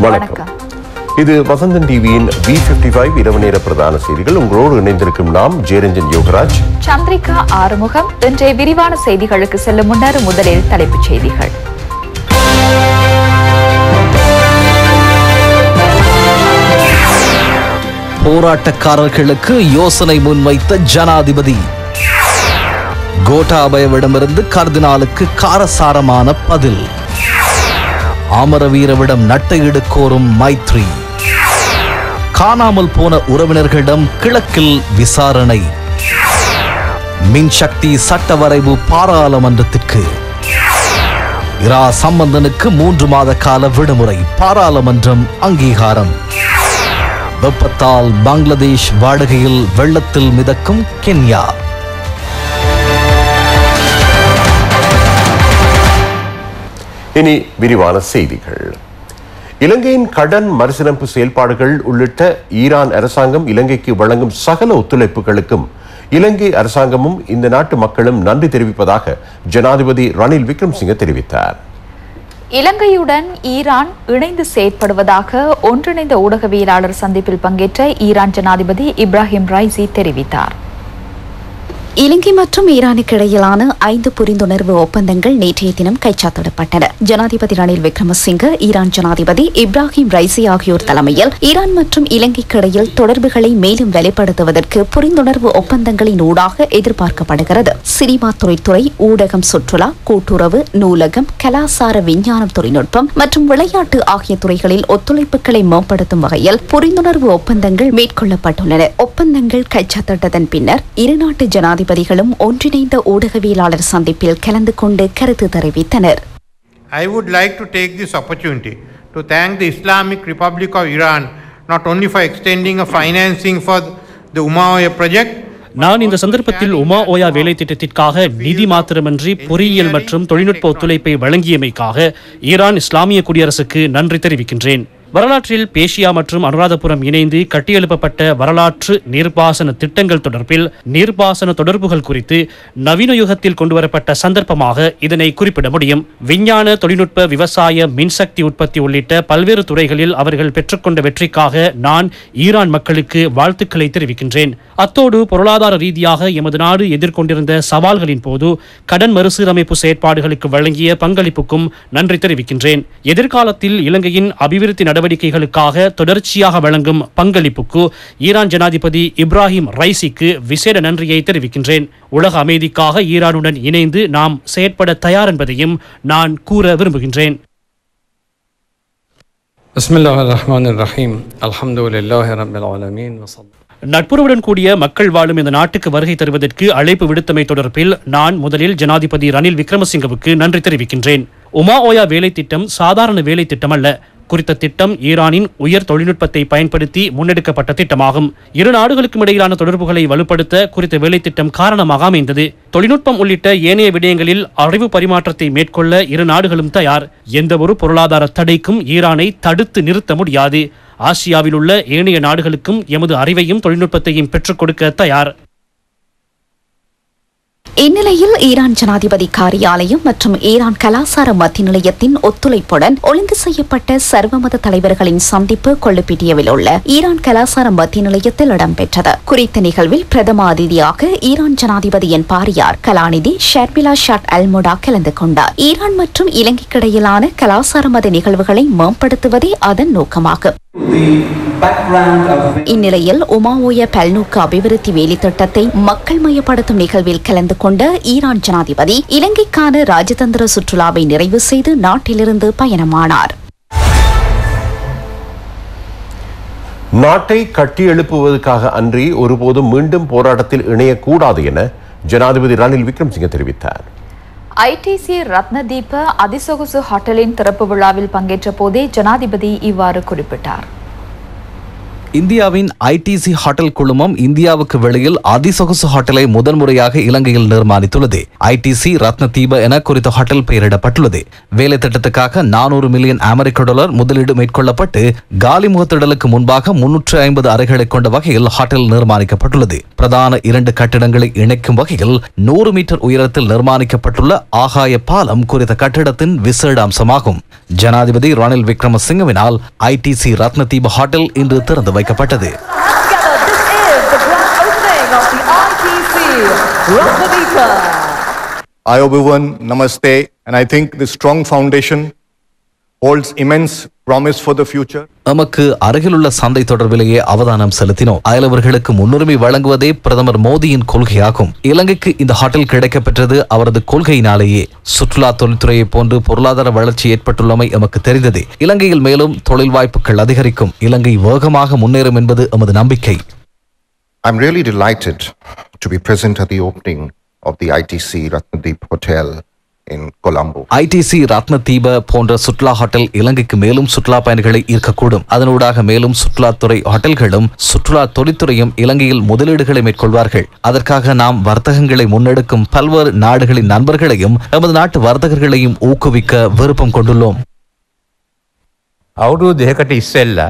வணக்கம். இது வசந்தன் டிவியின் வி பிப்டி ஃபைவ் இரவு நேர பிரதான செய்திகள். உங்களோடு இணைந்திருக்கும் நாம் ஜெயரஞ்சன் யோகராஜ். சந்திரிகா ஆறுமுகம். இன்றைய விரிவான செய்திகளுக்கு செல்லும் முன்னர் முதலில் தலைப்புச் செய்திகள். போராட்டக்காரர்களுக்கு யோசனை முன்வைத்த ஜனாதிபதி. கோட்டாபயவிடமிருந்து கர்தினாலுக்கு காரசாரமான பதில். அமரவீரவிடம் நட்டையிடு கோரும் மைத்ரி. காணாமல் போன உறவினர்களிடம் கிழக்கில் விசாரணை. மின்சக்தி சட்ட வரைவு பாராளுமன்றத்திற்கு. இரா சம்பந்தனுக்கு மூன்று மாத கால விடுமுறை பாராளுமன்றம் அங்கீகாரம். வெப்பத்தால் பங்களாதேஷ் வாடகையில் வெள்ளத்தில் மிதக்கும் கென்யா. இனி விரிவான செய்திகள். இலங்கையின் கடன் மறுசீரமைப்பு செயல்பாடுகள் உள்ளிட்ட ஈரான் அரசாங்கம் இலங்கைக்கு வழங்கும் சகல ஒத்துழைப்புகளுக்கும் இலங்கை அரசாங்கமும் இந்த நாட்டு மக்களும் நன்றி தெரிவிப்பதாக ஜனாதிபதி ரணில் விக்ரம்சிங்க தெரிவித்தார். இலங்கையுடன் ஈரான் இணைந்து செயற்படுவதாக ஒன்றிணைந்த ஊடகவியலாளர் சந்திப்பில் பங்கேற்ற ஈரான் ஜனாதிபதி இப்ராஹிம் ரைசி தெரிவித்தார். இலங்கை மற்றும் ஈரானுக்கு இடையிலான ஐந்து புரிந்துணர்வு ஒப்பந்தங்கள் நேற்றைய தினம் கைச்சாத்திடப்பட்டன. ஜனாதிபதி ரணில் விக்ரமசிங்க ஈரான் ஜனாதிபதி இப்ராஹிம் ரைசி ஆகியோர் தலைமையில் ஈரான் மற்றும் இலங்கைக்கு இடையில் தொடர்புகளை மேலும் வெளிப்படுத்துவதற்கு புரிந்துணர்வு ஒப்பந்தங்களின் ஊடாக எதிர்பார்க்கப்படுகிறது. சினிமா துறை ஊடகம் சுற்றுலா கூட்டுறவு நூலகம் கலாசார விஞ்ஞானம் தொழில்நுட்பம் மற்றும் விளையாட்டு ஆகிய துறைகளில் ஒத்துழைப்புகளை மேம்படுத்தும் வகையில் புரிந்துணர்வு ஒப்பந்தங்கள் மேற்கொள்ளப்பட்டுள்ளன. ஒப்பந்தங்கள் கைச்சாத்திட்டதன் பின்னர் இருநாட்டு ஜனாதிபதி ஜனாதிபதிகளும் ஒன்றிணைந்த ஊடகவியலாளர் சந்திப்பில் கலந்து கொண்டு கருத்து தெரிவித்தனர். I would like to take this opportunity to thank the Islamic Republic of Iran not only for extending a financing for the Umayyad project, நான் இந்த சந்தர்ப்பத்தில் உமா ஓயா வேலை திட்டத்திற்காக நிதி மாத்திரமன்றி பொறியியல் மற்றும் தொழில்நுட்ப ஒத்துழைப்பை வழங்கியமைக்காக ஈரான் இஸ்லாமிய குடியரசுக்கு நன்றி தெரிவிக்கின்றேன். வரலாற்றில் பேஷியா மற்றும் அனுராதபுரம் இணைந்து கட்டியெழுப்பப்பட்ட வரலாற்று நீர்ப்பாசன திட்டங்கள் தொடர்பில் நீர்ப்பாசன தொடர்புகள் குறித்து நவீன யுகத்தில் கொண்டுவரப்பட்ட சந்தர்ப்பமாக இதனை குறிப்பிட முடியும். விஞ்ஞான தொழில்நுட்ப விவசாய மின்சக்தி உற்பத்தி உள்ளிட்ட பல்வேறு துறைகளில் அவர்கள் பெற்றுக்கொண்ட வெற்றிக்காக நான் ஈரான் மக்களுக்கு வாழ்த்துக்களை தெரிவிக்கின்றேன். அத்தோடு பொருளாதார ரீதியாக எமது நாடு எதிர்கொண்டிருந்த சவால்களின் போது கடன் மறுசீரமைப்பு செயற்பாடுகளுக்கு வழங்கிய பங்களிப்புக்கும் நன்றி தெரிவிக்கின்றேன். எதிர்காலத்தில் இலங்கையின் அபிவிருத்தி நடவடிக்கைகளுக்காக தொடர்ச்சியாக வழங்கும் பங்களிப்புக்கு ஈரான் ஜனாதிபதி இப்ராஹிம் ரைசிக்கு விசேட நன்றியை தெரிவிக்கின்றேன். உலக அமைதிக்காக ஈரானுடன் இணைந்து நாம் செயற்பட தயார் என்பதையும் நான் கூற விரும்புகின்றேன். நட்புறவுடன் கூடிய மக்கள் வாழும் இந்த நாட்டுக்கு வருகை தருவதற்கு அழைப்பு விடுத்தமை தொடர்பில் நான் முதலில் ஜனாதிபதி ரணில் விக்ரமசிங்கவுக்கு நன்றி தெரிவிக்கின்றேன். உமா ஓயா வேலை திட்டம் சாதாரண வேலை திட்டம் அல்ல குறித்த திட்டம் ஈரானின் உயர் தொழில்நுட்பத்தை பயன்படுத்தி முன்னெடுக்கப்பட்ட திட்டமாகும். இரு நாடுகளுக்கும் இடையிலான தொடர்புகளை வலுப்படுத்த குறித்த வேலைத்திட்டம் காரணமாக அமைந்தது. தொழில்நுட்பம் உள்ளிட்ட ஏனைய விடயங்களில் அறிவு பரிமாற்றத்தை மேற்கொள்ள இரு நாடுகளும் தயார். எந்தவொரு பொருளாதார தடைக்கும் ஈரானை தடுத்து நிறுத்த முடியாது. ஆசியாவில் உள்ள ஏனைய நாடுகளுக்கும் எமது அறிவையும் தொழில்நுட்பத்தையும் பெற்றுக் கொடுக்க தயார். இந்நிலையில் ஈரான் ஜனாதிபதி காரியாலயம் மற்றும் ஈரான் கலாசார மத்திய நிலையத்தின் ஒத்துழைப்புடன் ஒழுங்கு செய்யப்பட்ட சர்வமத தலைவர்களின் சந்திப்பு கொள்ளுப்பிட்டியவில் உள்ள ஈரான் கலாசார மத்திய நிலையத்தில் இடம்பெற்றது. குறித்த நிகழ்வில் பிரதம அதிதியாக ஈரான் ஜனாதிபதியின் பாரியார் கலாநிதி ஷர்பிலா ஷாட் அல்முடா கலந்து கொண்டார். ஈரான் மற்றும் இலங்கைக்கிடையிலான கலாசார மத நிகழ்வுகளை மேம்படுத்துவதே அதன் நோக்கமாகும். இந்நிலையில் உமாவோய பல்நோக்கு அபிவிருத்தி வேலை திட்டத்தை மக்கள் மயப்படுத்தும் நிகழ்வில் கலந்து கொண்ட ஈரான் ஜனாதிபதி இலங்கைக்கான ராஜதந்திர சுற்றுலாவை நிறைவு செய்து நாட்டிலிருந்து பயணமானார். நாட்டை கட்டி எழுப்புவதற்காக அன்றி ஒருபோதும் மீண்டும் போராட்டத்தில் இணையக்கூடாது என ஜனாதிபதி ரணில் விக்ரம்சிங்க தெரிவித்தார். ஐடிசி ரத்னதீப அதிசொகுசு ஹோட்டலின் திறப்பு விழாவில் பங்கேற்ற போதே ஜனாதிபதி இவ்வாறு குறிப்பிட்டார். இந்தியாவின் ஐடிசி ஹோட்டல் குழுமம் இந்தியாவுக்கு வெளியில் அதிசொகுசு ஹோட்டலை முதன்முறையாக இலங்கையில் நிர்மாணித்துள்ளது. ஐடிசி ரத்னதீப என குறித்த ஹோட்டல் பெயரிடப்பட்டுள்ளது. வேலை திட்டத்துக்காக நானூறு மில்லியன் அமெரிக்க டாலர் முதலீடு மேற்கொள்ளப்பட்டு காலி முகத்திடலுக்கு முன்பாக முன்னூற்று ஐம்பது அறைகளை கொண்ட வகையில் ஹோட்டல் நிர்மாணிக்கப்பட்டுள்ளது. பிரதான இரண்டு கட்டிடங்களை இணைக்கும் வகையில் நூறு மீட்டர் உயரத்தில் நிர்மாணிக்கப்பட்டுள்ள ஆகாய பாலம் குறித்த கட்டிடத்தின் விசேட அம்சமாகும் ஜனாதிபதி ரணில் விக்ரமசிங்கவினால் ஐடிசி ரத்னதீப ஹோட்டல் இன்று திறந்து வைக்கப்பட்டது Hi everyone, namaste. And I think this strong foundation holds immense promise for the future. எமக்கு அருகிலுள்ள சந்தை தொடர்பிலேயே அவதானம் செலுத்தினோம். அயலவர்களுக்கு முன்னுரிமை வழங்குவதே பிரதமர் மோடியின் கொள்கையாகும். இலங்கைக்கு இந்த ஹோட்டல் கிடைக்கப்பெற்றது அவரது கொள்கையினாலேயே. சுற்றுலா தொழில்துறையை போன்று பொருளாதார வளர்ச்சி ஏற்பட்டுள்ளமை எமக்கு தெரிந்தது. இலங்கையில் மேலும் தொழில் வாய்ப்புகள் அதிகரிக்கும். இலங்கை வேகமாக முன்னேறும் என்பது எமது நம்பிக்கை. I'm really delighted to be present at the opening of the ITC Ratnadeep Hotel. in Colombo. ITC Ratnadipa போன்ற சுற்றுலா ஹோட்டல் இலங்கைக்கு மேலும் சுற்றுலா பயணிகளை ஈர்க்கக்கூடும் அதனூடாக மேலும் சுற்றுலாத்துறை ஹோட்டல்களும் சுற்றுலா தொழில்துறையும் இலங்கையில் முதலீடுகளை மேற்கொள்வார்கள் அதற்காக நாம் வர்த்தகங்களை முன்னெடுக்கும் பல்வேறு நாடுகளின் நண்பர்களையும் எமது நாட்டு வர்த்தகர்களையும் ஊக்குவிக்க விருப்பம் கொண்டுள்ளோம் අවුරුදු දෙකට ඉස්සෙල්ලා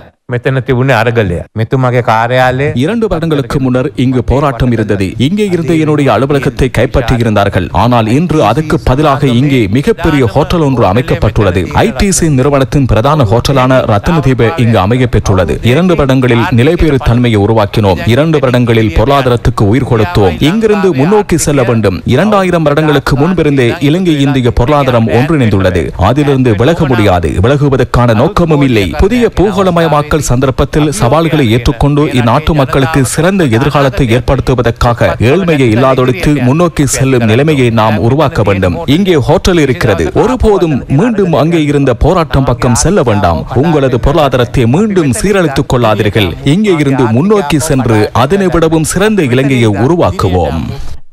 இரண்டு வருடங்களுக்கு முன்னர் இங்கு போராட்டம் இருந்தது. இங்கே இருந்து என்னுடைய அலுவலகத்தை கைப்பற்றியிருந்தார்கள் ஆனால் இன்று அதற்கு பதிலாக இங்கே மிகப்பெரிய ஹோட்டல் ஒன்று அமைக்கப்பட்டுள்ளது. ஐடிசி நிறுவனத்தின் பிரதான ஹோட்டலான ரத்ன தீப இங்கு அமைய பெற்றுள்ளது. இரண்டு வருடங்களில் நிலைபேறு தன்மையை உருவாக்கினோம். இரண்டு வருடங்களில் பொருளாதாரத்துக்கு உயிர் கொடுத்தோம். இங்கிருந்து முன்னோக்கி செல்ல வேண்டும். இரண்டாயிரம் வருடங்களுக்கு முன்பிருந்தே இலங்கை இந்திய பொருளாதாரம் ஒன்றிணைந்துள்ளது. அதிலிருந்து விலக முடியாது. விலகுவதற்கான நோக்கமும் இல்லை. புதிய பூகோளமயமாக்கல் சந்தர்ப்பத்தில் சவால்களை ஏற்றுக்கொண்டு இந்நாட்டு மக்களுக்கு சிறந்த எதிர்காலத்தை ஏற்படுத்துவதற்காக ஏழ்மையை இல்லாதொழித்து முன்னோக்கி செல்லும் நிலைமையை நாம் உருவாக்க வேண்டும் இங்கே ஹோட்டல் இருக்கிறது ஒருபோதும் மீண்டும் அங்கே இருந்த போராட்டம் பக்கம் செல்ல வேண்டாம் உங்களது பொருளாதாரத்தை மீண்டும் சீரழித்துக் கொள்ளாதீர்கள் இங்கே இருந்து முன்னோக்கி சென்று அதனை விடவும் சிறந்த இலங்கையை உருவாக்குவோம்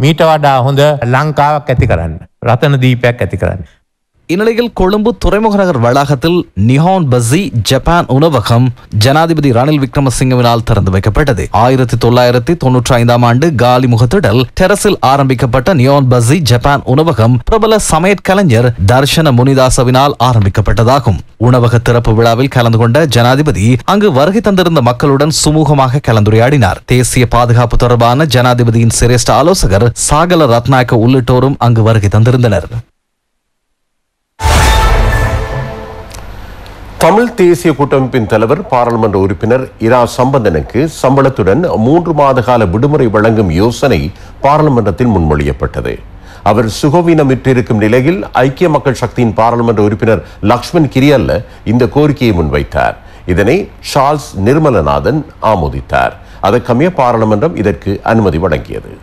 මීට වඩා හොඳ ලංකාවක් ඇති කරන්න. රතන දීපයක් ඇති කරන්න. இந்நிலையில் கொழும்பு துறைமுக நகர் வளாகத்தில் நிஹான் பசி ஜப்பான் உணவகம் ஜனாதிபதி ரணில் விக்ரமசிங்கவினால் திறந்து வைக்கப்பட்டது. ஆயிரத்தி தொள்ளாயிரத்தி தொன்னூற்றி ஐந்தாம் ஆண்டு காலி முகத்திடல் டெரஸில் ஆரம்பிக்கப்பட்ட நியோன் பசி ஜப்பான் உணவகம் பிரபல சமையற்கலைஞர் தர்ஷன முனிதாசவினால் ஆரம்பிக்கப்பட்டதாகும். உணவக திறப்பு விழாவில் கலந்து கொண்ட ஜனாதிபதி அங்கு வருகை தந்திருந்த மக்களுடன் சுமூகமாக கலந்துரையாடினார். தேசிய பாதுகாப்பு தொடர்பான ஜனாதிபதியின் சிரேஷ்ட ஆலோசகர் சாகல ரத்னாக்க உள்ளிட்டோரும் அங்கு வருகை தந்திருந்தனர். தமிழ் தேசிய கூட்டமைப்பின் தலைவர் பாராளுமன்ற உறுப்பினர் இரா சம்பந்தனுக்கு சம்பளத்துடன் மூன்று மாத கால விடுமுறை வழங்கும் யோசனை பாராளுமன்றத்தில் முன்மொழியப்பட்டது. அவர் சுகவீனமிற்றிருக்கும் நிலையில் ஐக்கிய மக்கள் சக்தியின் பாராளுமன்ற உறுப்பினர் லக்ஷ்மண் கிரியல்ல இந்த கோரிக்கையை முன்வைத்தார். இதனை சார்ல்ஸ் நிர்மலநாதன் ஆமோதித்தார். அதற்கமைய பாராளுமன்றம் இதற்கு அனுமதி வழங்கியது.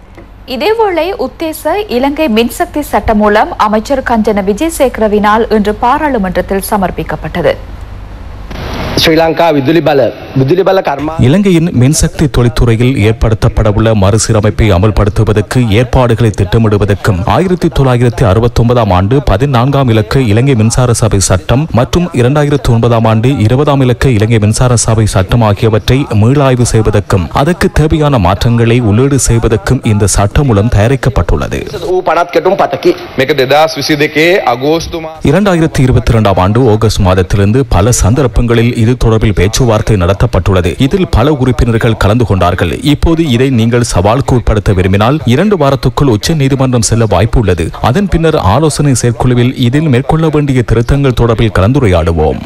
இதேவேளை உத்தேச இலங்கை மின்சக்தி சட்டம் மூலம் அமைச்சர் கஞ்சன விஜயசேகரவினால் இன்று பாராளுமன்றத்தில் சமர்ப்பிக்கப்பட்டது. ஸ்ரீலங்கா இலங்கையின் மின்சக்தி தொழில்துறையில் ஏற்படுத்தப்படவுள்ள மறுசீரமைப்பை அமல்படுத்துவதற்கு ஏற்பாடுகளை திட்டமிடுவதற்கும் ஆயிரத்தி தொள்ளாயிரத்தி அறுபத்தி ஆண்டு பதினான்காம் இலக்கு இலங்கை மின்சார சபை சட்டம் மற்றும் இரண்டாயிரத்தி ஒன்பதாம் ஆண்டு இருபதாம் இலக்கு இலங்கை மின்சார சபை சட்டம் ஆகியவற்றை மீளாய்வு செய்வதற்கும் அதற்கு தேவையான மாற்றங்களை உள்ளீடு செய்வதற்கும் இந்த சட்டம் மூலம் தயாரிக்கப்பட்டுள்ளது. இரண்டாயிரத்தி இருபத்தி இரண்டாம் ஆண்டு ஆகஸ்ட் மாதத்திலிருந்து பல சந்தர்ப்பங்களில் இது தொடர்பில் பேச்சுவார்த்தை நடத்தப்பட்டுள்ளது. இதில் பல உறுப்பினர்கள் கலந்து கொண்டார்கள். இப்போது இதை நீங்கள் சவாலுக்கு உட்படுத்த விரும்பினால் இரண்டு வாரத்துக்குள் உச்ச நீதிமன்றம் செல்ல வாய்ப்பு உள்ளது. அதன் பின்னர் ஆலோசனை செயற்குழுவில் இதில் மேற்கொள்ள வேண்டிய திருத்தங்கள் தொடர்பில் கலந்துரையாடுவோம்.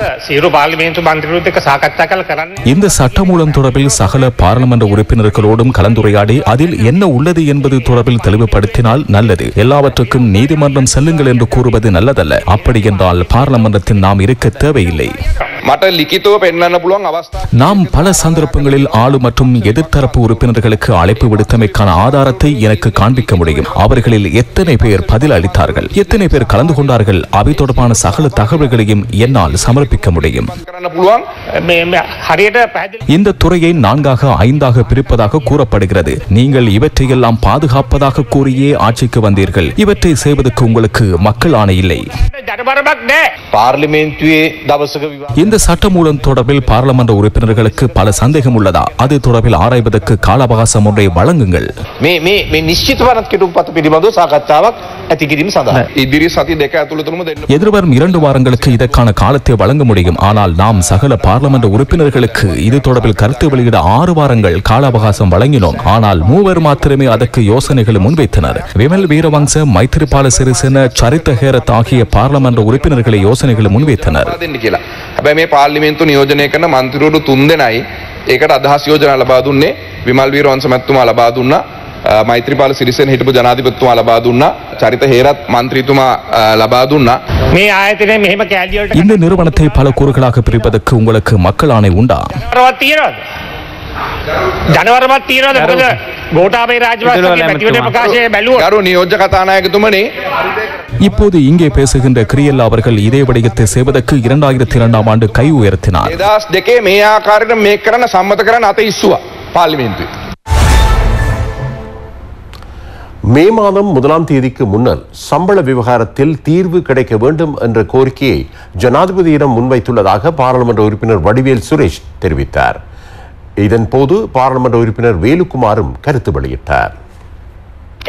இந்த சட்டமூலம் தொடர்பில் சகல பாராளுமன்ற உறுப்பினர்களோடும் கலந்துரையாடி அதில் என்ன உள்ளது என்பது தொடர்பில் தெளிவுபடுத்தினால் நல்லது. எல்லாவற்றுக்கும் நீதிமன்றம் செல்லுங்கள் என்று கூறுவது நல்லதல்ல. அப்படி என்றால் பாராளுமன்றத்தில் நாம் இருக்க தேவையில்லை. மற்ற லிகிட் நாம் பல சந்தர்ப்பங்களில் ஆளு மற்றும் எதிர்த்தரப்பு உறுப்பினர்களுக்கு அழைப்பு விடுத்தமைக்கான ஆதாரத்தை எனக்கு காண்பிக்க முடியும். அவர்களில் எத்தனை பேர் பதில் அளித்தார்கள்? எத்தனை பேர் கலந்து கொண்டார்கள்? அவை தொடர்பான சகல தகவல்களையும் என்னால் சமர்ப்பிக்க முடியும். இந்த துறையை நான்காக ஐந்தாக பிரிப்பதாக கூறப்படுகிறது. நீங்கள் இவற்றையெல்லாம் பாதுகாப்பதாக கூறியே ஆட்சிக்கு வந்தீர்கள். இவற்றை செய்வதற்கு உங்களுக்கு மக்கள் ஆணையில்லை இல்லை. இந்த சட்டமூலம் தொடர்பில் பாராளுமன்ற உறுப்பினர்கள் அவர்களுக்கு பல சந்தேகம் உள்ளதா அது தொடர்பில் ஆராய்வதற்கு கால அவகாசம் ஒன்றை வழங்குங்கள் මේ මේ මේ නිශ්චිත වනත් කෙටුම්පත පිළිබඳව සාකච්ඡාවක් ඇති කිරීම සඳහා ඉදිරි සති දෙක ඇතුළතම දෙන්න எதிர்வரும் இரண்டு வாரங்களுக்கு இதற்கான காலத்தை வழங்க முடியும் ஆனால் நாம் சகல பார்லமெண்ட் உறுப்பினர்களுக்கு இது தொடர்பில் கருத்து வெளியிட ஆறு வாரங்கள் கால அவகாசம் வழங்கினோம் ஆனால் மூவர் மாத்திரமே அதற்கு யோசனைகளை முன்வைத்தனர் விமல் வீரவங்ச மைத்திரிபால சிறிசேன சரித்த ஹேரத் ஆகிய பார்லமெண்ட் உறுப்பினர்களை யோசனைகளை முன்வைத்தனர் දෙන්න කියලා. හැබැයි මේ පාර්ලිමේන්තු නියෝජනය කරන මන්ත්‍රීවරු තුන්දෙනයි ඒකට අදහස් යෝජනා ලබා දුන්නේ විමල් වීරවංශ මැතිතුමා ලබා දුන්නා. අ, මෛත්‍රීපාල සිරිසේන හිටපු ජනාධිපතිතුමා ලබා දුන්නා. චරිත හේරත් මන්ත්‍රීතුමා අ, ලබා දුන්නා. මේ ආයතනය මෙහෙම කෑලිවලට இந்த நிறுவனத்தை பல கூறுகளாக பிரிப்பதற்கு உங்களுக்கு மக்கள் ஆணை உண்டா ජනවරවත් තියෙනවද? ජනවරවත් තියෙනවද? මොකද ගෝඨාභය රාජපක්ෂගේ පැතිවල ප්‍රකාශය බැලුවොත් ගරු නියෝජ්‍ය කතානායකතුමනි இப்போது இங்கே பேசுகின்ற கிரியல் அவர்கள் இதே வடிகத்தை செய்வதற்கு இரண்டாயிரத்தி இரண்டாம் ஆண்டு கை உயர்த்தினார். மே மாதம் முதலாம் தேதிக்கு முன்னர் சம்பள விவகாரத்தில் தீர்வு கிடைக்க வேண்டும் என்ற கோரிக்கையை ஜனாதிபதியிடம் முன்வைத்துள்ளதாக பாராளுமன்ற உறுப்பினர் வடிவேல் சுரேஷ் தெரிவித்தார். இதன்போது பாராளுமன்ற உறுப்பினர் வேலுக்குமாரும் கருத்து வெளியிட்டார்.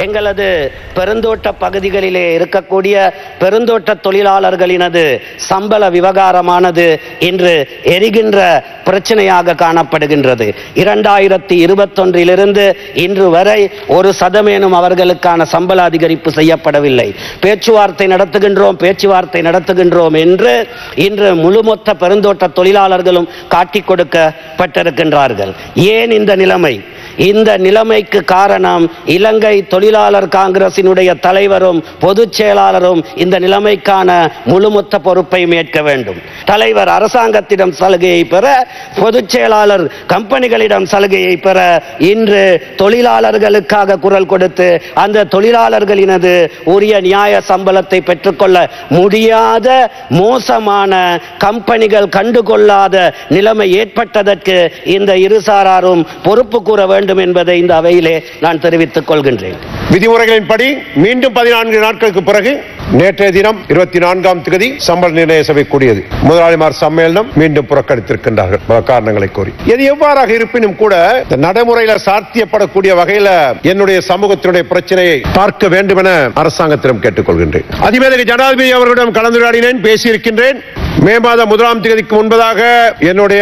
எங்களது பெருந்தோட்ட பகுதிகளிலே இருக்கக்கூடிய பெருந்தோட்ட தொழிலாளர்களினது சம்பள விவகாரமானது இன்று எரிகின்ற பிரச்சனையாக காணப்படுகின்றது. இரண்டாயிரத்தி இருபத்தொன்றிலிருந்து இன்று வரை ஒரு சதமேனும் அவர்களுக்கான சம்பள அதிகரிப்பு செய்யப்படவில்லை. பேச்சுவார்த்தை நடத்துகின்றோம் பேச்சுவார்த்தை நடத்துகின்றோம் என்று இன்று முழுமொத்த பெருந்தோட்ட தொழிலாளர்களும் காட்டிக் கொடுக்கப்பட்டிருக்கின்றார்கள். ஏன் இந்த நிலைமை? இந்த நிலைமைக்கு காரணம் இலங்கை தொழிலாளர் காங்கிரசினுடைய தலைவரும் பொதுச் செயலாளரும் இந்த நிலைமைக்கான முழுமொத்த பொறுப்பை ஏற்க வேண்டும். தலைவர் அரசாங்கத்திடம் சலுகையை பெற பொதுச் செயலாளர் கம்பெனிகளிடம் சலுகையை பெற இன்று தொழிலாளர்களுக்காக குரல் கொடுத்து அந்த தொழிலாளர்களினது உரிய நியாய சம்பளத்தை பெற்றுக்கொள்ள முடியாத மோசமான கம்பெனிகள் கண்டுகொள்ளாத நிலைமை ஏற்பட்டதற்கு இந்த இருசாராரும் பொறுப்பு கூற வேண்டும். வேண்டும் என்பதை இந்த அவையிலே நான் தெரிவித்துக் கொள்கின்றேன். விதிமுறைகளின்படி மீண்டும் பதினான்கு நாட்களுக்கு பிறகு நேற்றைய தினம் இருபத்தி நான்காம் தேதி சம்பள நிர்ணய சபை கூடியது. முதலாளிமார் சம்மேளனம் மீண்டும் புறக்கணித்திருக்கின்றார்கள். பல காரணங்களை கோரி இது எவ்வாறாக இருப்பினும் கூட நடைமுறையில சாத்தியப்படக்கூடிய வகையில என்னுடைய சமூகத்தினுடைய பிரச்சனையை பார்க்க வேண்டும் என அரசாங்கத்திடம் கேட்டுக்கொள்கின்றேன். அதிபதி ஜனாதிபதி அவர்களிடம் கலந்துரையாடினேன் பேசியிருக்கின்றேன். மே மாதம் முதலாம் தேதிக்கு முன்பதாக என்னுடைய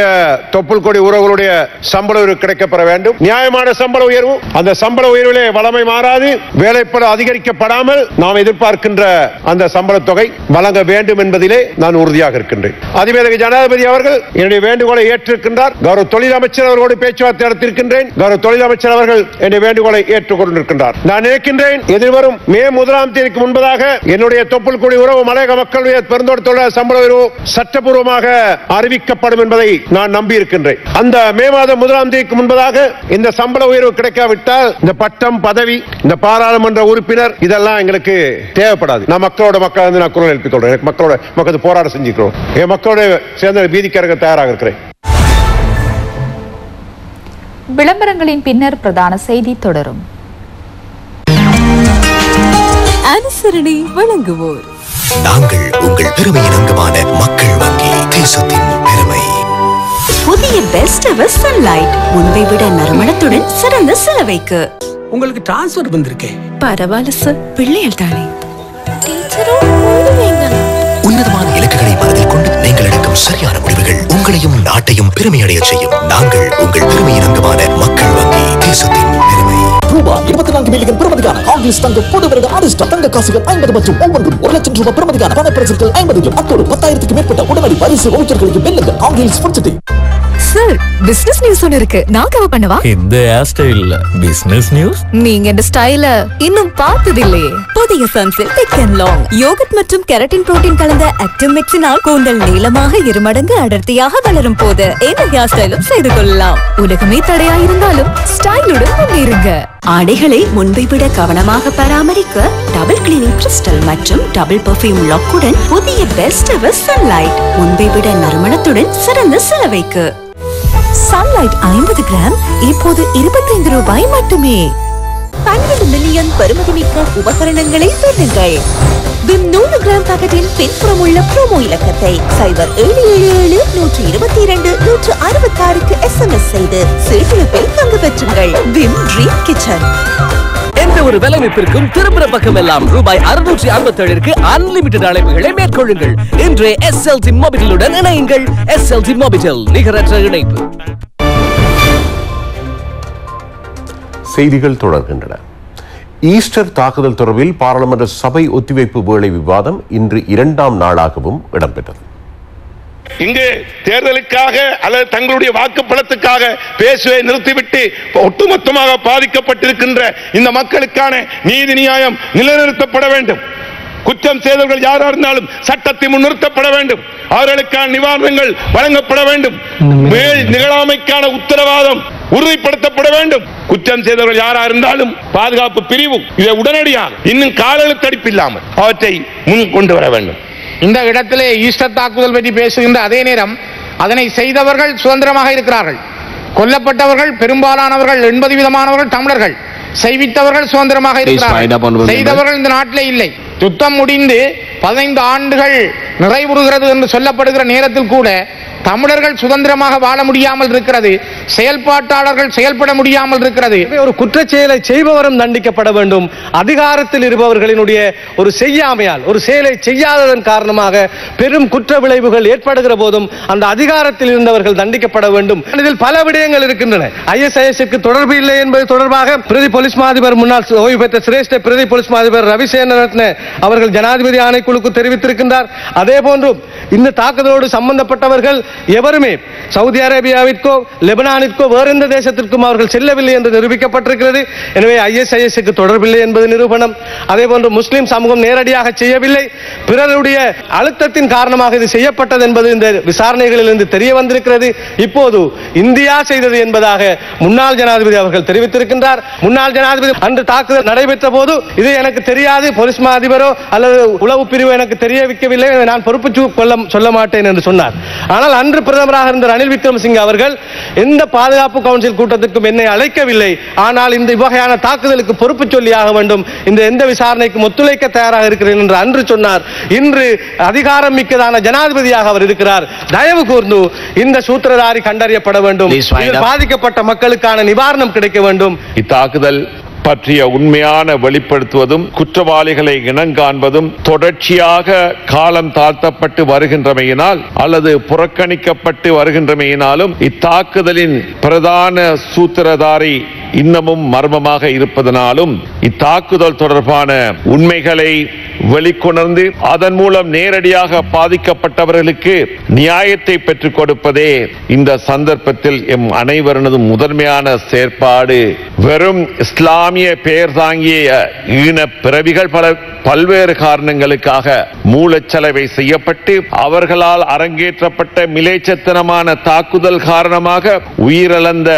தொப்புள் கொடி உறவுகளுடைய சம்பள உயர்வு கிடைக்கப்பெற வேண்டும். நியாயமான சம்பள உயர்வு. அந்த சம்பள உயர்விலே வளமை மாறாது. வேலைப்பட அதிகரிக்கப்படாமல் நாம் எதிர்பார்க்கின்ற அந்த சம்பள தொகை வழங்க வேண்டும் என்பதிலே நான் உறுதியாக இருக்கின்றேன். அதிபதி ஜனாதிபதி அவர்கள் என்னுடைய வேண்டுகோளை ஏற்றிருக்கின்றார். கௌரவ தொழில் அமைச்சர் அவர்களோடு பேச்சுவார்த்தை நடத்தியிருக்கின்றேன். கௌரவ தொழில் அமைச்சர் அவர்கள் என்னுடைய வேண்டுகோளை ஏற்றுக்கொண்டிருக்கின்றார். நான் நினைக்கின்றேன் எதிர்வரும் மே முதலாம் தேதிக்கு முன்பதாக என்னுடைய தொப்புள் கொடி உறவு மலையக மக்களுடைய பெருந்தோட்ட தொழிலாளர் சம்பள உயர்வு சட்டபூர்வமாக அறிவிக்கப்படும் என்பதை நான் நம்பி இருக்கின்றேன் அந்த மே மாதம் முதலாம் தேதிக்கு முன்பதாக இந்த சம்பள உயர்வு கிடைக்காவிட்டால் இந்த பட்டம் பதவி இந்த பாராளுமன்ற உறுப்பினர் இதெல்லாம் எங்களுக்கு தேவைப்படாது. நான் மக்களோட மக்கள் வந்து நான் குரல் எழுப்பிக் கொள்றேன். மக்களோட மக்கள் போராட செஞ்சுக்கிறோம். என் மக்களோட சேர்ந்து வீதிக்கு இறங்க தயாராக இருக்கிறேன் விளம்பரங்களின் பின்னர் பிரதான செய்தி தொடரும். அனுசரணை வழங்குவோர். நாங்கள் உங்கள் பெருமையின் அங்கமான மக்கள் வங்கி தேசத்தின் பெருமை. புதிய பெஸ்ட் எவர் சன்லைட் முன்பை விட நறுமணத்துடன் சிறந்த செலவைக்கு. உங்களுக்கு டிரான்ஸ்ஃபர் வந்திருக்கே. பரவாயில்ல சார் பிள்ளைகள் தானே. உன்னதமான இலக்குகளை மனதில் கொண்டு நீங்கள் எடுக்கும் சரியான முடிவுகள் உங்களையும் நாட்டையும் பெருமையடைய செய்யும். நாங்கள் உங்கள் இருபத்தி நான்கு மில்லியன் பெறுமதிக்கான ஆங்கிலிஸ் தங்க பொது வருட அதிர்ஷ்டம் தங்க காசுகள் ஐம்பது மற்றும் ஒவ்வொன்றும் ஒரு லட்சம் ரூபாய் பெறுமதிக்கான பணப்பரிசுகள் ஐம்பது அத்தோடு பத்தாயிரத்துக்கு மேற்பட்ட உடனடி பரிசு வவுச்சர்களுக்கு வெல்லுங்கள் ஆங்கிலிஸ் புடிச்சிட்டு சார் பிசினஸ் நியூஸ் ஒன்னு இருக்கு. நான் கவர் பண்ணவா? இந்த ஹேர் ஸ்டைல்ல பிசினஸ் நியூஸ் நீங்க இந்த ஸ்டைல இன்னும் பார்த்தது இல்லையே புதிய Sunsilk thick and long yoghurt மற்றும் கெரட்டின் புரோட்டீன் கலந்த ஆக்டிவ் மிக்ஸினால் கூந்தல் நீளமாக இருமடங்கு அடர்த்தியாக வளரும் போது எந்த ஹேர் ஸ்டைலும் செய்து கொள்ளலாம். உலகமே தடையா இருந்தாலும் ஸ்டைலுடன் முன்னேறுங்க. ஆடைகளை முன்பை விட கவனமாக பராமரிக்க டபுள் கிளீனிங் கிறிஸ்டல் மற்றும் டபுள் பர்ஃபியூம் லாக்குடன் புதிய பெஸ்ட் எவர் சன்லைட் முன்பை விட நறுமணத்துடன் சிறந்த செலவைக்கு. சன்லைட் ஐம்பது கிராம் இப்போது இருபத்தைந்து ரூபாய் மட்டுமே. பன்னிரண்டு மில்லியன் பெறுமதிமிக்க உபகரணங்களை வெல்லுங்கள் விம் நூறு கிராம் பாக்கெட்டின் பின்புறம் உள்ள ப்ரோமோ இலக்கத்தை சைபர் ஏழு ஏழு ஏழு நூற்று இருபத்தி இரண்டு நூற்று அறுபத்தி ஆறுக்கு எஸ்எம்எஸ் செய்து சீட்டிழப்பில் பங்கு பெற்றுங்கள். விம் ட்ரீம் கிச்சன் எந்த ஒரு விலைமைப்பிற்கும் திரும்புற பக்கம் எல்லாம் ரூபாய் அறுநூற்றி அறுபத்தி ஏழிற்கு அன்லிமிட்டட் அழைப்புகளை மேற்கொள்ளுங்கள். இன்றே எஸ்எல்சி மொபிட்டலுடன் இணையுங்கள். எஸ்எல்சி மொபிட்டல் நிகரற்ற இணைப்பு. செய்திகள் தொடர்கின்றன. ஈஸ்டர் தாக்குதல் தொடர்பில் பாராளுமன்ற சபை ஒத்திவைப்பு வேளை விவாதம் இன்று இரண்டாம் நாளாகவும் இடம்பெற்றது. இங்கு தேர்தலுக்காக அல்லது தங்களுடைய வாக்குப்பலத்துக்காக பேசுவதை நிறுத்திவிட்டு ஒட்டுமொத்தமாக பாதிக்கப்பட்டிருக்கின்ற இந்த மக்களுக்கான நீதி நியாயம் நிலைநிறுத்தப்பட வேண்டும். குற்றம் செய்தவர்கள் யாரா இருந்தாலும் சட்டத்தை முன்னிறுத்தப்பட வேண்டும். அவர்களுக்கான நிவாரணங்கள் வழங்கப்பட வேண்டும். மேல் நிகழாமைக்கான உத்தரவாதம் உறுதிப்படுத்தப்பட வேண்டும். குற்றம் செய்தவர்கள் யாரா இருந்தாலும் பாதுகாப்பு பிரிவு இதை உடனடியாக இன்னும் காலெழுத்தடிப்பு இல்லாமல் அவற்றை முன் கொண்டு வர வேண்டும். இந்த இடத்திலே ஈஸ்டர் தாக்குதல் பற்றி பேசுகின்ற அதே நேரம் அதனை செய்தவர்கள் சுதந்திரமாக இருக்கிறார்கள். கொல்லப்பட்டவர்கள் பெரும்பாலானவர்கள் எண்பது விதமானவர்கள் தமிழர்கள். செய்வித்தவர்கள் சுதந்திரமாக இருக்கிறார்கள். செய்தவர்கள் இந்த நாட்டிலே இல்லை. யுத்தம் முடிந்து பதினைந்து ஆண்டுகள் நிறைவுறுகிறது என்று சொல்லப்படுகிற நேரத்தில் கூட தமிழர்கள் சுதந்திரமாக வாழ முடியாமல் இருக்கிறது செயல்பாட்டாளர்கள் செயல்பட முடியாமல் இருக்கிறது. ஒரு குற்றச்செயலை செய்பவரும் தண்டிக்கப்பட வேண்டும். அதிகாரத்தில் இருப்பவர்களினுடைய ஒரு செய்யாமையால் ஒரு செயலை செய்யாததன் காரணமாக பெரும் குற்ற விளைவுகள் ஏற்படுகிற போதும் அந்த அதிகாரத்தில் இருந்தவர்கள் தண்டிக்கப்பட வேண்டும். இதில் பல விடயங்கள் இருக்கின்றன. ஐஎஸ்ஐஎஸ்க்கு தொடர்பு இல்லை என்பது தொடர்பாக பிரதி போலீஸ் மாதிபர் முன்னாள் ஓய்வு பெற்ற சிரேஷ்ட பிரதி போலீஸ் மாதிபர் ரவிசேனரத்ன அவர்கள் ஜனாதிபதி ஆணைக்குழுக்கு தெரிவித்திருக்கின்றார். அதே போன்றும் இந்த தாக்குதலோடு சம்பந்தப்பட்டவர்கள் எவருமே சவுதி அரேபியாவிற்கோ லெபனானிற்கோ வேறு எந்த தேசத்திற்கும் அவர்கள் செல்லவில்லை என்று நிரூபிக்கப்பட்டிருக்கிறது. எனவே ஐஎஸ்ஐஎஸ்க்கு தொடர்பில்லை என்பது நிரூபணம். அதே போன்று முஸ்லிம் சமூகம் நேரடியாக செய்யவில்லை. பிறருடைய அழுத்தத்தின் காரணமாக இது செய்யப்பட்டது என்பது இந்த விசாரணைகளில் இருந்து தெரிய வந்திருக்கிறது. இப்போது இந்தியா செய்தது என்பதாக முன்னாள் ஜனாதிபதி அவர்கள் தெரிவித்திருக்கின்றார். முன்னாள் ஜனாதிபதி அன்று தாக்குதல் நடைபெற்ற போது இது எனக்கு தெரியாது போலீஸ் மா அதிபரோ அல்லது உளவு பிரிவு எனக்கு தெரியவிக்கவில்லை. நான் பொறுப்பு கொள்ள சொல்ல மாட்டேன் என்று சொன்னார். ஆனால் அன்று பிரதமராக இருந்த ரணில் விக்ரமசிங்க அவர்கள் எந்த பாதுகாப்பு கவுன்சில் கூட்டத்திற்கும் என்னை அழைக்கவில்லை. ஆனால் இந்த வகையான தாக்குதலுக்கு பொறுப்பு சொல்லியாக வேண்டும். இந்த எந்த விசாரணைக்கும் ஒத்துழைக்க தயாராக இருக்கிறேன் என்று அன்று சொன்னார். இன்று அதிகாரம் மிக்கதான ஜனாதிபதியாக அவர் இருக்கிறார். தயவு கூர்ந்து இந்த சூத்திரதாரி கண்டறியப்பட வேண்டும். பாதிக்கப்பட்ட மக்களுக்கான நிவாரணம் கிடைக்க வேண்டும். இத்தாக்குதல் பற்றிய உண்மையான வெளிப்படுத்துவதும் குற்றவாளிகளை இனங்காண்பதும் தொடர்ச்சியாக காலம் தாழ்த்தப்பட்டு வருகின்றமையினால் அல்லது புறக்கணிக்கப்பட்டு வருகின்றமையினாலும் இத்தாக்குதலின் பிரதான சூத்திரதாரி இன்னமும் மர்மமாக இருப்பதனாலும் இத்தாக்குதல் தொடர்பான உண்மைகளை வெளிக்கொணர்ந்து அதன் மூலம் நேரடியாக பாதிக்கப்பட்டவர்களுக்கு நியாயத்தை பெற்றுக் கொடுப்பதே இந்த சந்தர்ப்பத்தில் எம் அனைவரனதும் முதன்மையான செயற்பாடு. வெறும் இஸ்லாமிய பெயர் தாங்கிய ஈன பிறவிகள் பல பல்வேறு காரணங்களுக்காக மூலச்சலவை செய்யப்பட்டு அவர்களால் அரங்கேற்றப்பட்ட மிலேச்சத்தனமான தாக்குதல் காரணமாக உயிரிழந்த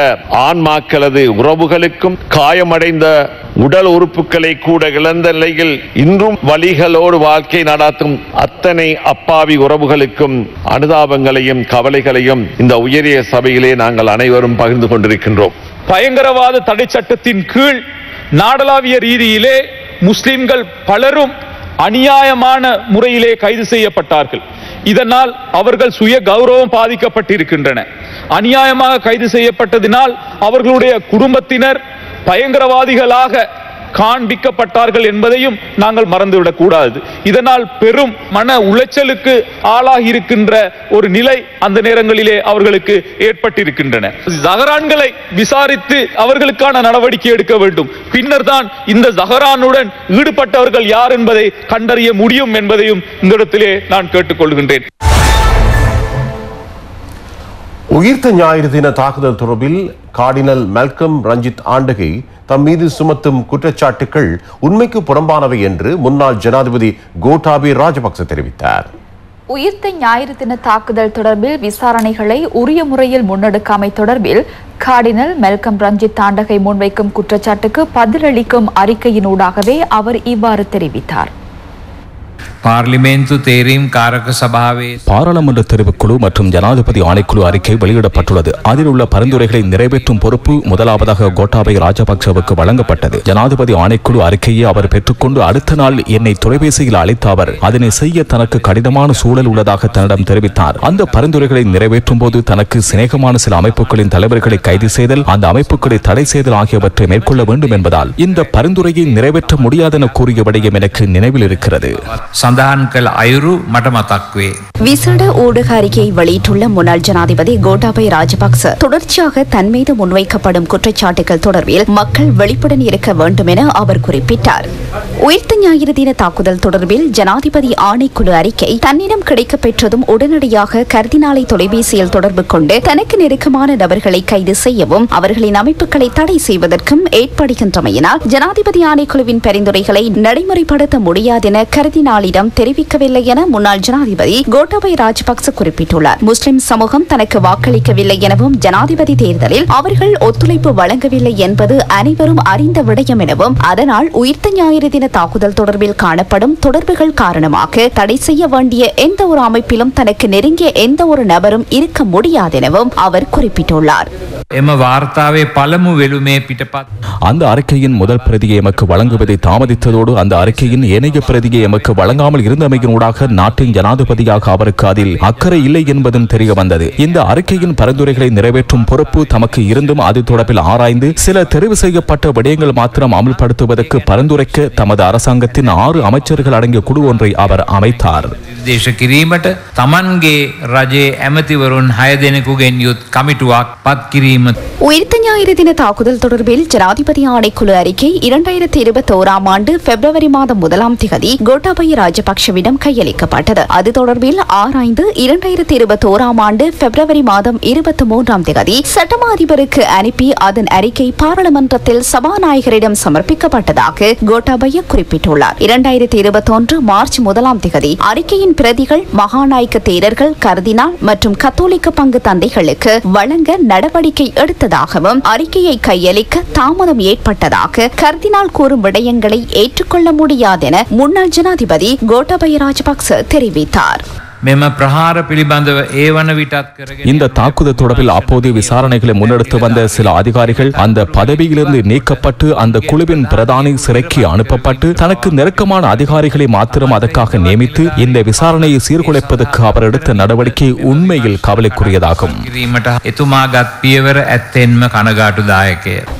ஆன்மாக்களது உறவு உறவுகளுக்கும் காயமடைந்த உடல் உறுப்புகளை கூட இழந்த நிலையில் இன்றும் வழிகளோடு வாழ்க்கை நடாத்தும் அத்தனை அப்பாவி உறவுகளுக்கும் அனுதாபங்களையும் கவலைகளையும் இந்த உயரிய சபையிலே நாங்கள் அனைவரும் பகிர்ந்து கொண்டிருக்கின்றோம். பயங்கரவாத தடை சட்டத்தின் கீழ் நாடளாவிய ரீதியிலே முஸ்லிம்கள் பலரும் அநியாயமான முறையிலே கைது செய்யப்பட்டார்கள். இதனால் அவர்கள் சுய கௌரவம் பாதிக்கப்பட்டிருக்கின்றன. அநியாயமாக கைது செய்யப்பட்டதினால் அவர்களுடைய குடும்பத்தினர் பயங்கரவாதிகளாக காண்பிக்கப்பட்டார்கள் என்பதையும் நாங்கள் மறந்துவிடக் கூடாது இதனால் பெரும் மன உளைச்சலுக்கு ஆளாகி இருக்கின்ற ஒரு நிலை அந்த நேரங்களிலே அவர்களுக்கு ஏற்பட்டிருக்கின்றன. ஜஹரான்களை விசாரித்து அவர்களுக்கான நடவடிக்கை எடுக்க வேண்டும். பின்னர் தான் இந்த ஜஹரானுடன் ஈடுபட்டவர்கள் யார் என்பதை கண்டறிய முடியும் என்பதையும் இந்த இடத்திலே நான் கேட்டுக்கொள்கின்றேன். உயிர்த்த ஞாயிறு தின தாக்குதல் தொடர்பில் கார்டினல் மெல்கம் ரஞ்சித் ஆண்டகை தம் மீது சுமத்தும் குற்றச்சாட்டுகள் உண்மைக்கு புறம்பானவை என்று முன்னாள் ஜனாதிபதி கோட்டாபி ராஜபக்ச தெரிவித்தார். உயிர்த்த ஞாயிறு தின தாக்குதல் தொடர்பில் விசாரணைகளை உரிய முறையில் முன்னெடுக்காமை தொடர்பில் கார்டினல் மெல்கம் ரஞ்சித் தாண்டகை முன்வைக்கும் குற்றச்சாட்டுக்கு பதிலளிக்கும் அறிக்கையினூடாகவே அவர் இவ்வாறு தெரிவித்தார். பாராளுமன்ற தெரிவுக்குழு மற்றும் ஜனாதிபதி ஆணைக்குழு அறிக்கை வெளியிடப்பட்டுள்ளது. அதில் உள்ள பரிந்துரைகளை நிறைவேற்றும் பொறுப்பு முதலாவதாக கோட்டாபய ராஜபக்சவுக்கு வழங்கப்பட்டது. ஜனாதிபதி ஆணைக்குழு அறிக்கையை அவர் பெற்றுக்கொண்டு அடுத்த நாள் என்னை தொலைபேசியில் அழைத்த அவர் அதனை செய்ய தனக்கு கடினமான சூழல் உள்ளதாக தன்னிடம் தெரிவித்தார். அந்த பரிந்துரைகளை நிறைவேற்றும் போது தனக்கு சிநேகமான சில அமைப்புகளின் தலைவர்களை கைது செய்தல் அந்த அமைப்புகளை தடை செய்தல் ஆகியவற்றை மேற்கொள்ள வேண்டும் என்பதால் இந்த பரிந்துரையை நிறைவேற்ற முடியாதென கூறிய விடயம் எனக்கு நினைவில் இருக்கிறது. සඳහන් කළ අයුරු මට මතක් වේ. விசேட ஊடக அறிக்கையை வெளியிட்டுள்ள முன்னாள் ஜனாதிபதி கோட்டாபய ராஜபக்ச தொடர்ச்சியாக தன் மீது முன்வைக்கப்படும் குற்றச்சாட்டுகள் தொடர்பில் மக்கள் வெளிப்புடன் இருக்க வேண்டும் என அவர் குறிப்பிட்டார் உயிர்த்த ஞாயிறு தின தாக்குதல் தொடர்பில் ஜனாதிபதி ஆணைக்குழு அறிக்கை தன்னிடம் கிடைக்கப் பெற்றதும் உடனடியாக கர்தினாலை தொலைபேசியில் தொடர்பு கொண்டு தனக்கு நெருக்கமான நபர்களை கைது செய்யவும் அவர்களின் அமைப்புகளை தடை செய்வதற்கும் ஏற்படுகின்றமையினால் ஜனாதிபதி ஆணைக்குழுவின் பரிந்துரைகளை நடைமுறைப்படுத்த முடியாதென கர்தினாலிடம் தெரிவிக்கவில்லை என முன்னாள் ஜனாதிபதி கோட்டாபய ராஜபக்ச குறிப்பிட்டுள்ளார் முஸ்லிம் சமூகம் தனக்கு வாக்களிக்கவில்லை எனவும் ஜனாதிபதி தேர்தலில் அவர்கள் ஒத்துழைப்பு வழங்கவில்லை என்பது அனைவரும் அறிந்த விடயம் எனவும் அதனால் உயிர்த்த ஞாயிறு தின தாக்குதல் தொடர்பில் காணப்படும் தொடர்புகள் காரணமாக தடை செய்ய வேண்டிய எந்த ஒரு அமைப்பிலும் தனக்கு நெருங்கிய எந்த ஒரு நபரும் இருக்க முடியாதெனவும் அவர் குறிப்பிட்டுள்ளார் එම වාර්තාවේ පළමු වෙළුමේ පිටපත් அந்த அறிக்கையின் முதல் பிரதியை எமக்கு வழங்குவதை தாமதித்ததோடு அந்த அறிக்கையின் ஏனைய பிரதியை எமக்கு இல்லாமல் இருந்தமையினூடாக நாட்டின் ஜனாதிபதியாக அவருக்கு அதில் அக்கறை இல்லை என்பதும் தெரிய வந்தது. இந்த அறிக்கையின் பரிந்துரைகளை நிறைவேற்றும் பொறுப்பு தமக்கு இருந்தும் அது தொடர்பில் ஆராய்ந்து சில தெரிவு செய்யப்பட்ட விடயங்கள் மாத்திரம் அமல்படுத்துவதற்கு பரிந்துரைக்க தமது அரசாங்கத்தின் ஆறு அமைச்சர்கள் அடங்கிய குழு ஒன்றை அவர் அமைத்தார். உயிர்த்த ஞாயிறு தின தாக்குதல் தொடர்பில் ஜனாதிபதி ஆணைக்குழு அறிக்கை இரண்டாயிரத்தி இருபத்தி ஓராம் ஆண்டு பிப்ரவரி மாதம் முதலாம் திகதி கோட்டாபய ராஜ ராஜபக்ஷவிடம் கையளிக்கப்பட்டது. அது தொடர்பில் ஆராய்ந்து இரண்டாயிரத்தி இருபத்தி ஓராம் ஆண்டு பிப்ரவரி மாதம் இருபத்தி மூன்றாம் தேதி சட்டமா அதிபருக்கு அனுப்பி அதன் அறிக்கை பாராளுமன்றத்தில் சபாநாயகரிடம் சமர்ப்பிக்கப்பட்டதாக கோட்டாபய குறிப்பிட்டுள்ளார். இரண்டாயிரத்தி இருபத்தி ஒன்று மார்ச் முதலாம் தேதி அறிக்கையின் பிரதிகள் மகாநாயக்க தேரர்கள் கர்தினால் மற்றும் கத்தோலிக்க பங்கு தந்தைகளுக்கு வழங்க நடவடிக்கை எடுத்ததாகவும் அறிக்கையை கையளிக்க தாமதம் ஏற்பட்டதாக கர்தினால் கூறும் விடயங்களை ஏற்றுக்கொள்ள முடியாதென முன்னாள் ஜனாதிபதி கோட்டாபய ராஜபக்ச தெரிவித்தார். இந்த தாக்குதல் தொடர்பில் அப்போது விசாரணைகளை முன்னெடுத்து வந்த சில அதிகாரிகள் அந்த பதவியிலிருந்து நீக்கப்பட்டு அந்த குழுவின் பிரதானி சிறைக்கு அனுப்பப்பட்டு தனக்கு நெருக்கமான அதிகாரிகளை மாத்திரம் அதற்காக நியமித்து இந்த விசாரணையை சீர்குலைப்பதற்கு அவர் எடுத்த நடவடிக்கை உண்மையில் கவலைக்குரியதாகும்.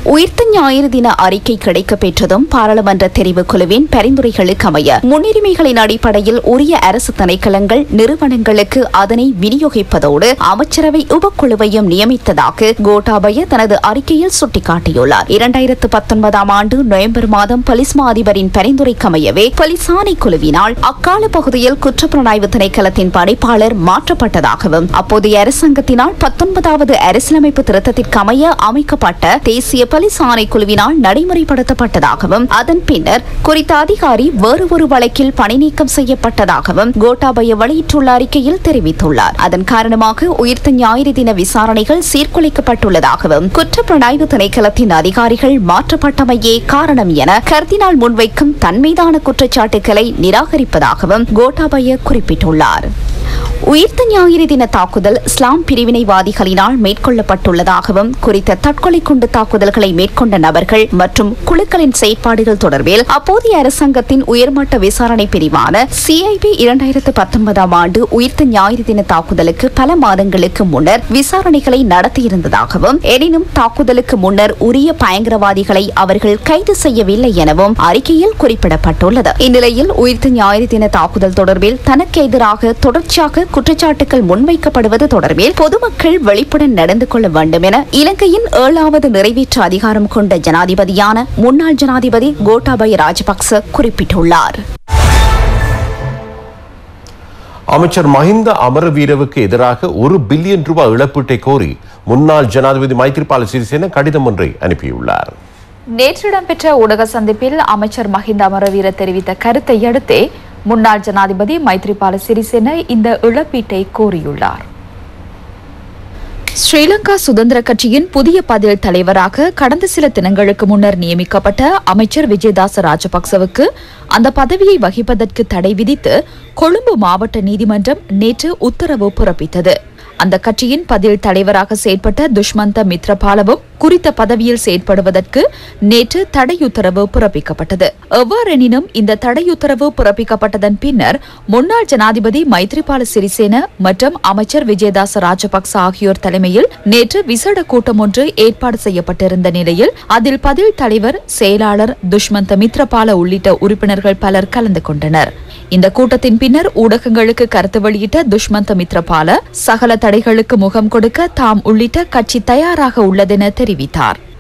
உயிர்த்த ஞாயிறு தின அறிக்கை கிடைக்க பெற்றதும் பாராளுமன்ற தெரிவு குழுவின் பரிந்துரைகளுக்கு அமைய முன்னுரிமைகளின் அடிப்படையில் உரிய அரசு திணைக்களங்கள் நிறுவனங்களுக்கு அதனை விநியோகிப்பதோடு அமைச்சரவை உபக்குழுவையும் நியமித்ததாக கோட்டாபய தனது அறிக்கையில் சுட்டிக்காட்டியுள்ளார். இரண்டாயிரத்து பத்தொன்பதாம் ஆண்டு நவம்பர் மாதம் பலிஸ்மா அதிபரின் பரிந்துரைக்கமையவே பலிசானை குழுவினால் அக்கால பகுதியில் குற்றப்புலனாய்வு திணைக்களத்தின் பணிப்பாளர் மாற்றப்பட்டதாகவும் அப்போதைய அரசாங்கத்தினால் பத்தொன்பதாவது அரசியலமைப்பு திருத்தத்திற்கமைய அமைக்கப்பட்ட தேசிய பலிசானை குழுவினால் நடைமுறைப்படுத்தப்பட்டதாகவும் அதன் பின்னர் குறித்த அதிகாரி வேறு ஒரு வழக்கில் பணி நீக்கம் செய்யப்பட்டதாகவும் கோட்டாபய வெளியிட்டுள்ள அறிக்கையில் தெரிவித்துள்ளார். அதன் காரணமாக உயிர்த்த ஞாயிறு தின விசாரணைகள் சீர்குலைக்கப்பட்டுள்ளதாகவும் குற்றப்புலனாய்வு திணைக்களத்தின் அதிகாரிகள் மாற்றப்பட்டமையே காரணம் என கர்தினால் முன்வைக்கும் தன்மீதான குற்றச்சாட்டுகளை நிராகரிப்பதாகவும் கோட்டாபய குறிப்பிட்டுள்ளார். உயிர்த்த ஞாயிறு தின தாக்குதல் இஸ்லாம் பிரிவினைவாதிகளினால் மேற்கொள்ளப்பட்டுள்ளதாகவும் குறித்த தற்கொலை குண்டு தாக்குதல்களை மேற்கொண்ட நபர்கள் மற்றும் குழுக்களின் செயற்பாடுகள் தொடர்பில் அப்போதைய அரசாங்கத்தின் உயர்மட்ட விசாரணை பிரிவான சிஐபி இரண்டாயிரத்து பத்தொன்பதாம் ஆண்டு உயிர்த்த ஞாயிறு தின தாக்குதலுக்கு பல மாதங்களுக்கு முன்னர் விசாரணைகளை நடத்தியிருந்ததாகவும் எனினும் தாக்குதலுக்கு முன்னர் உரிய பயங்கரவாதிகளை அவர்கள் கைது செய்யவில்லை எனவும் அறிக்கையில் குறிப்பிடப்பட்டுள்ளது. இந்நிலையில் உயிர்த்த ஞாயிறு தின தாக்குதல் தொடர்பில் தனக்கு எதிராக தொடர்ச்சியாக குற்றச்சாட்டுகள் முன்வைக்கப்படுவது தொடர்பில் பொதுமக்கள் வெளிப்புடன் நடந்து கொள்ள வேண்டும் என இலங்கையின் ஏழாவது நிறைவேற்று அதிகாரம் கொண்ட ஜனாதிபதியான முன்னாள் ஜனாதிபதி கோட்டாபய ராஜபக்ச குறிப்பிட்டுள்ளார். அமைச்சர் மஹிந்த அமரவீரவுக்கு எதிராக ஒரு பில்லியன் ரூபாய் இழப்பீட்டை கோரி முன்னாள் ஜனாதிபதி மைத்ரிபால சிறிசேன கடிதம் ஒன்றை அனுப்பியுள்ளார். நேற்று இடம்பெற்ற ஊடக சந்திப்பில் அமைச்சர் மஹிந்த அமரவீர தெரிவித்த கருத்தை அடுத்தே முன்னாள் ஜனாதிபதி மைத்ரிபால சிறிசேன இந்த இழப்பீட்டை கோரியுள்ளார். ஸ்ரீலங்கா சுதந்திர கட்சியின் புதிய பதில் தலைவராக கடந்த சில தினங்களுக்கு முன்னர் நியமிக்கப்பட்ட அமைச்சர் விஜயதாச ராஜபக்சவுக்கு அந்த பதவியை வகிப்பதற்கு தடை விதித்து கொழும்பு மாவட்ட நீதிமன்றம் நேற்று உத்தரவு பிறப்பித்தது. அந்த கட்சியின் பதில் தலைவராக செயற்பட்ட துஷ்மந்த மித்ரபாலவும் குறித்த பதவியில் செயற்படுவதற்கு நேற்று தடையுத்தரவு பிறப்பிக்கப்பட்டது. எவ்வாறெனினும் இந்த தடையுத்தரவு பிறப்பிக்கப்பட்டதன் பின்னர் முன்னாள் ஜனாதிபதி மைத்ரிபால சிறிசேன மற்றும் அமைச்சர் விஜயதாச ராஜபக்ச ஆகியோர் தலைமையில் நேற்று விசேட கூட்டம் ஒன்று ஏற்பாடு செய்யப்பட்டிருந்த நிலையில் அதில் பதில் தலைவர் செயலாளர் துஷ்மந்த மித்ரபால உள்ளிட்ட உறுப்பினர்கள் பலர் கலந்து கொண்டனர். இந்த கூட்டத்தின் பின்னர் ஊடகங்களுக்கு கருத்து வெளியிட்ட துஷ்மந்த மித்ரபால சகல தடைகளுக்கு முகம் கொடுக்க தாம் உள்ளிட்ட கட்சி தயாராக உள்ளதென தெரிவித்தார்.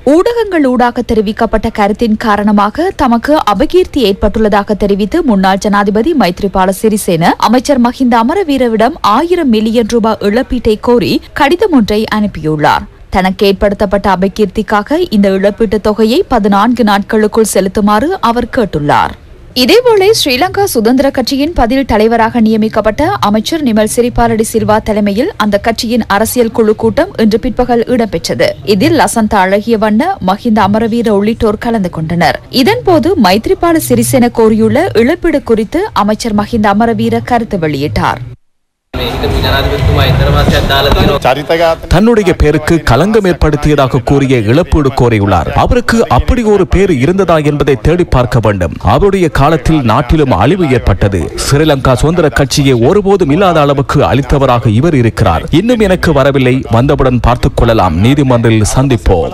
ஊடகங்கள் ஊடாக தெரிவிக்கப்பட்ட கருத்தின் காரணமாக தமக்கு அபகீர்த்தி ஏற்பட்டுள்ளதாக தெரிவித்து முன்னாள் ஜனாதிபதி மைத்ரிபால சிறிசேன அமைச்சர் மஹிந்த அமரவீரவிடம் ஆயிரம் மில்லியன் ரூபாய் இழப்பீட்டை கோரி கடிதம் ஒன்றை அனுப்பியுள்ளார். தனக்கு ஏற்படுத்தப்பட்ட அபகீர்த்திக்காக இந்த இழப்பீட்டுத் தொகையை பதினான்கு நாட்களுக்குள் செலுத்துமாறு அவர் கேட்டுள்ளார். இதேபோல ஸ்ரீலங்கா சுதந்திர கட்சியின் பதில் தலைவராக நியமிக்கப்பட்ட அமைச்சர் நிமல் சிறிபாலடி சில்வா தலைமையில் அந்த கட்சியின் அரசியல் குழு கூட்டம் இன்று பிற்பகல் இடம்பெற்றது. இதில் லசந்த அழகியவண்ண மஹிந்த அமரவீர உள்ளிட்டோர் கலந்து கொண்டனர். இதன்போது மைத்ரிபால சிறிசேன கோரியுள்ள இழப்பீடு குறித்து அமைச்சர் மஹிந்த அமரவீர கருத்து வெளியிட்டார். தன்னுடைய பேருக்கு களங்கம் ஏற்படுத்தியதாக கூறிய இழப்பீடு கோரியுள்ளார். அவருக்கு அப்படி ஒரு பேர் இருந்ததா என்பதை தேடி பார்க்க வேண்டும். அவருடைய காலத்தில் நாட்டிலும் அழிவு ஏற்பட்டது. ஸ்ரீலங்கா சுதந்திர கட்சியை ஒருபோதும் இல்லாத அளவுக்கு அளித்தவராக இவர் இருக்கிறார். இன்னும் எனக்கு வரவில்லை. வந்தவுடன் பார்த்துக் கொள்ளலாம். நீதிமன்றில் சந்திப்போம்.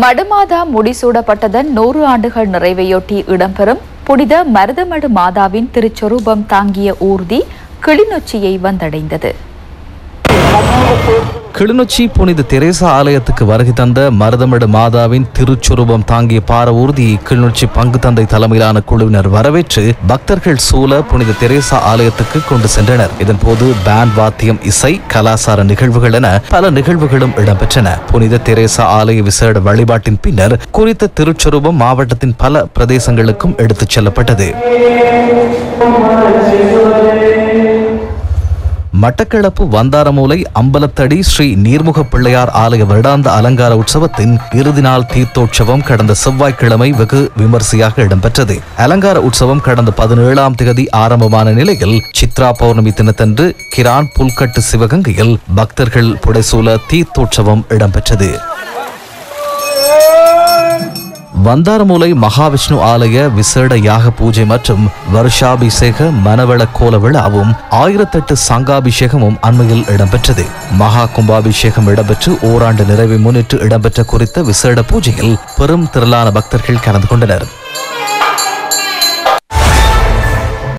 மடுமாதா முடிசூடப்பட்டதன் நூறு ஆண்டுகள் நிறைவையொட்டி இடம்பெறும் புனித மருதமடு மாதாவின் திருச்சொரூபம் தாங்கிய ஊர்தி கிளிநொச்சியை வந்தடைந்தது. கிளிநொச்சி புனித தெரேசா ஆலயத்துக்கு வருகை தந்த மருதமிடு மாதாவின் திருச்சுரூபம் தாங்கிய பார ஊர்தியை கிளிநொச்சி பங்கு தந்தை தலைமையிலான குழுவினர் வரவேற்று பக்தர்கள் சூழ புனித தெரேசா ஆலயத்துக்கு கொண்டு சென்றனர். இதன்போது பேண்ட் வாத்தியம் இசை கலாசார நிகழ்வுகள் என பல நிகழ்வுகளும் இடம்பெற்றன. புனித தெரேசா ஆலய விசேட வழிபாட்டின் பின்னர் குறித்த திருச்சுரூபம் மாவட்டத்தின் பல பிரதேசங்களுக்கும் எடுத்துச் செல்லப்பட்டது. மட்டக்களப்பு வந்தாரமூலை அம்பலத்தடி ஸ்ரீ நீர்முக பிள்ளையார் ஆலய வருடாந்த அலங்கார உற்சவத்தின் இறுதி நாள் தீர்த்தோற்சவம் கடந்த செவ்வாய்க்கிழமை வெகு விமர்சையாக இடம்பெற்றது. அலங்கார உற்சவம் கடந்த பதினேழாம் தேதி ஆரம்பமான நிலையில் சித்ரா பௌர்ணமி தினத்தன்று கிரான் புல்கட்டு சிவகங்கையில் பக்தர்கள் புடைசூல தீர்த்தோற்சவம் இடம்பெற்றது. வந்தாரமூலை மகாவிஷ்ணு ஆலய விசேட யாக பூஜை மற்றும் வருஷாபிஷேக மனவள கோல விழாவும் ஆயிரத்தெட்டு சங்காபிஷேகமும் அண்மையில் இடம்பெற்றது. மகா கும்பாபிஷேகம் இடம்பெற்று ஓராண்டு நிறைவை முன்னிட்டு இடம்பெற்ற குறித்த விசேட பூஜையில் பெரும் திரளான பக்தர்கள் கலந்து கொண்டனர்.